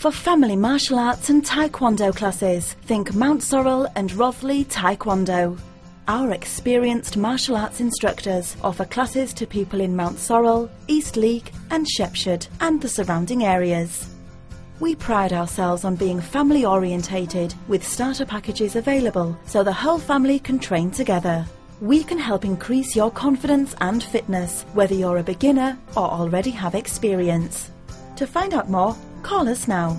For family martial arts and taekwondo classes, think Mountsorrel and Rothley Taekwondo. Our experienced martial arts instructors offer classes to people in Mountsorrel, East Leake and Shepshed and the surrounding areas. We pride ourselves on being family orientated with starter packages available so the whole family can train together. We can help increase your confidence and fitness whether you're a beginner or already have experience. To find out more, call us now